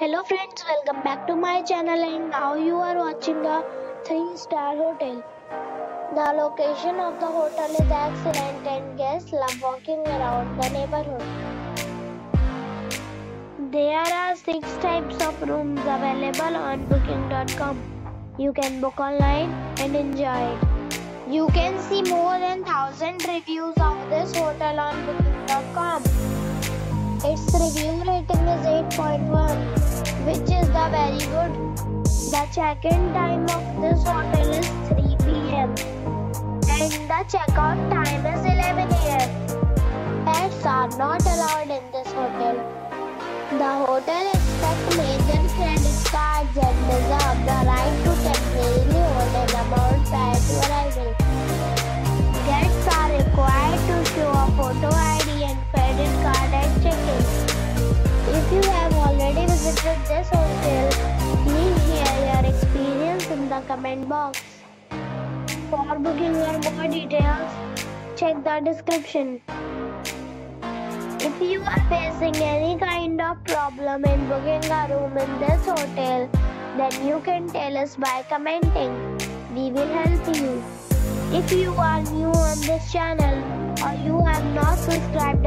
Hello friends, welcome back to my channel and now you are watching a 3 star hotel. The location of the hotel is excellent and guests love walking around the neighborhood. There are 6 types of rooms available on booking.com. You can book online and enjoy it. You can see more than 1000 reviews of this hotel on booking.com. Its review rating is 8.1, The check-in time of this hotel is 3 p.m. and the checkout time is 11 a.m. Pets are not allowed in this hotel. The hotel accepts major credit cards and reserves the right to temporarily hold an amount prior to arrival. Guests are required to show a photo ID and credit card at check-in. If you have already visited this hotel, comment box. For booking or more details, check the description. If you are facing any kind of problem in booking a room in this hotel, then you can tell us by commenting. We will help you. If you are new on this channel or you have not subscribed